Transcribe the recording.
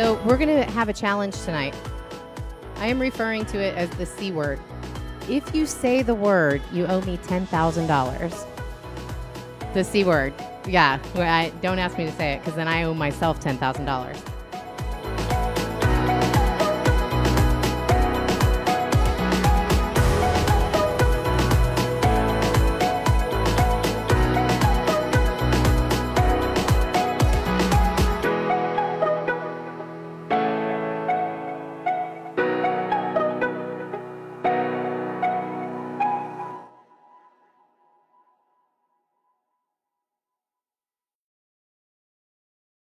So we're going to have a challenge tonight. I am referring to it as the C word. If you say the word, you owe me $10,000. The C word. Yeah. don't ask me to say it because then I owe myself $10,000.